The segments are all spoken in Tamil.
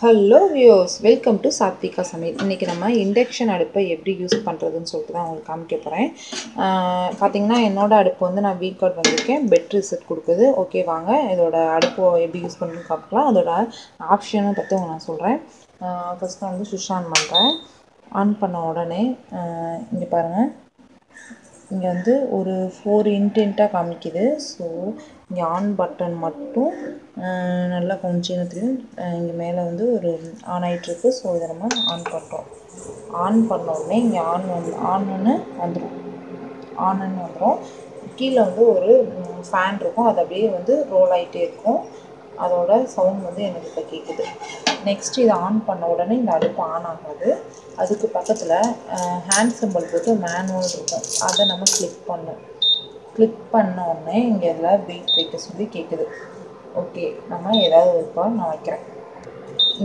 Hello views welcome to Sathvika சமையல். இன்றைக்கி நம்ம இண்டக்ஷன் அடுப்பை எப்படி யூஸ் பண்ணுறதுன்னு சொல்லிட்டு தான் உங்களுக்கு காமிக்க போகிறேன் பார்த்திங்கன்னா என்னோடய அடுப்பு வந்து நான் வீக் அவுட் வந்திருக்கேன். பெட் ரிசெட் கொடுக்குது. ஓகே வாங்க. இதோட அடுப்பு எப்படி யூஸ் பண்ணணும்னு காமிக்கலாம். அதோட ஆப்ஷனும் பற்றி உங்களுக்கு நான் சொல்கிறேன் ஃபஸ்ட்டு நான் வந்து சுவிட்ச் ஆன் பண்ணுறேன் ஆன் பண்ண உடனே இங்கே பாருங்கள் இங்கே வந்து ஒரு ஃபோர் இன்டென்ட்டாக காமிக்குது. ஸோ இங்கே ஆன் பட்டன் மட்டும் நல்லா கொஞ்சம் தெரியும் இங்கே மேலே வந்து ஒரு ஆன் ஆகிட்டுருக்கு ஸோ இதை நம்ம ஆன் பண்ணுறோம் ஆன் பண்ணோடனே இங்கே ஆன் வந்து ஆன்னு வந்துடும் ஆன்னு வந்துடும் கீழே வந்து ஒரு ஃபேன் இருக்கும். அது அப்படியே வந்து ரோல் ஆகிட்டே இருக்கும். அதோட சவுண்ட் வந்து எனக்கு இப்போ கேட்குது நெக்ஸ்ட் இதை ஆன் பண்ண உடனே இந்த அடுப்பு ஆன் ஆகாது. அதுக்கு பக்கத்தில் ஹேண்ட் சிம்பிள் போட்டு மேனுவல் இருக்கும். அதை நம்ம கிளிக் பண்ணோம். கிளிக் பண்ண உடனே இங்கே இதில் வெயிட் வைக்க சொல்லி கேட்குது ஓகே நம்ம ஏதாவது வைப்போம் நான் வைக்கிறேன்.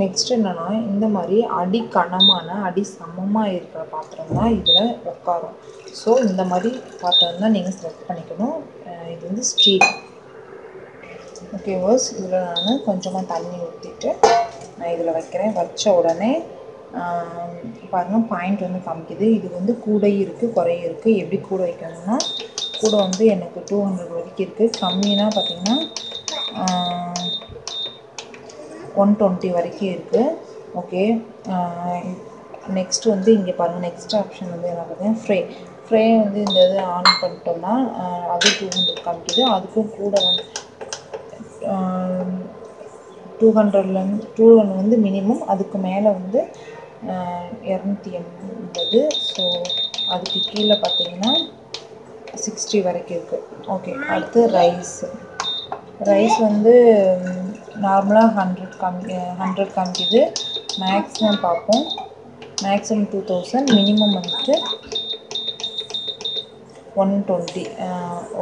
நெக்ஸ்ட் என்னென்னா இந்த மாதிரி அடி கனமான அடி சமமாக இருக்கிற பாத்திரம் தான் இதில் உட்காரும். ஸோ இந்த மாதிரி பாத்திரம் தான் நீங்கள் செலக்ட் பண்ணிக்கணும். இது வந்து ஸ்டீல் ஓகே இதில் நான் கொஞ்சமாக தண்ணி ஊற்றிட்டு நான் இதில் வைக்கிறேன். வச்ச உடனே பாருங்கள் பாயிண்ட் வந்து காமிக்குது இது வந்து கூடையும் இருக்குது குறையும் இருக்குது எப்படி கூட வைக்கணும்னா கூட வந்து எனக்கு டூ ஹண்ட்ரட் வரைக்கும் இருக்குது கம்மினா பார்த்திங்கன்னா ஒன் டுவெண்ட்டி வரைக்கும் இருக்குது ஓகே நெக்ஸ்ட் வந்து இங்கே பாருங்கள் நெக்ஸ்ட் ஆப்ஷன் வந்து என்ன பார்த்தீங்கன்னா ஃப்ரே ஃப்ரே வந்து இந்த இது ஆன் பண்ணிட்டோம்னா அது டூ ஹண்ட்ரட் காமிக்குது அதுக்கும் கூட வந்து டூ ஹண்ட்ரட்லேருந்து டூ ஹண்ட்ரட் வந்து மினிமம் அதுக்கு மேலே வந்து இரநூத்தி எண்பது. ஸோ அதுக்கு கீழே பார்த்தீங்கன்னா சிக்ஸ்டி வரைக்கும் இருக்குது ஓகே அடுத்து ரைஸ் ரைஸ் வந்து நார்மலாக ஹண்ட்ரட் காமி ஹண்ட்ரட் காமிக்குது மேக்ஸிமம் பார்ப்போம். மேக்ஸிமம் டூ தௌசண்ட் மினிமம் வந்துட்டு ஒன் டுவெண்ட்டி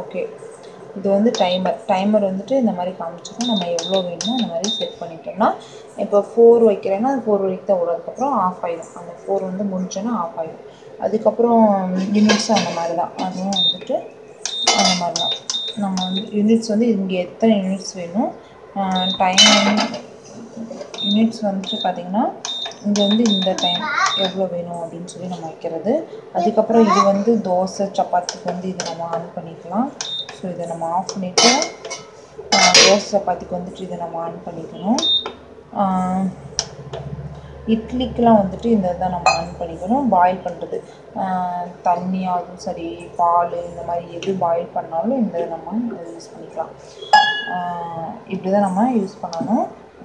ஓகே இது வந்து டைமர் டைமர் வந்துட்டு இந்த மாதிரி காமிச்சிருக்கோம் நம்ம எவ்வளோ வேணுமோ அந்த மாதிரி செட் பண்ணிட்டோம்னா இப்போ ஃபோர் வைக்கிறேன்னா அது ஃபோர் வரைக்கும் தான் விடும் அதுக்கப்புறம் ஆஃப் ஆகிடும் அந்த ஃபோர் வந்து முடிஞ்சோன்னா ஆஃப் ஆகிடும் அதுக்கப்புறம் யூனிட்ஸும் அந்த மாதிரி தான். அதுவும் வந்துட்டு அந்த மாதிரி தான். நம்ம வந்து யூனிட்ஸ் வந்து இங்கே எத்தனை யூனிட்ஸ் வேணும்? டைம் யூனிட்ஸ் வந்துட்டு பார்த்திங்கன்னா இங்கே வந்து இந்த டைம் எவ்வளோ வேணும் அப்படின்னு சொல்லி நம்ம வைக்கிறது. அதுக்கப்புறம் இது வந்து தோசை சப்பாத்திக்கு வந்து இது நம்ம ஆன் பண்ணிக்கலாம். ஸோ இதை நம்ம ஆஃப் பண்ணிவிட்டு தோசை சப்பாத்திக்கு வந்துட்டு இதை நம்ம ஆன் பண்ணிக்கணும். இட்லிக்கெலாம் வந்துட்டு இந்த இதை நம்ம ஆன் பண்ணிக்கணும். பாயில் பண்ணுறது தண்ணியாகவும் சரி பால் இந்த மாதிரி எது பாயில் பண்ணாலும் இந்த நம்ம யூஸ் பண்ணிக்கலாம். இப்படி தான் நம்ம யூஸ் பண்ணணும்.